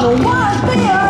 The one.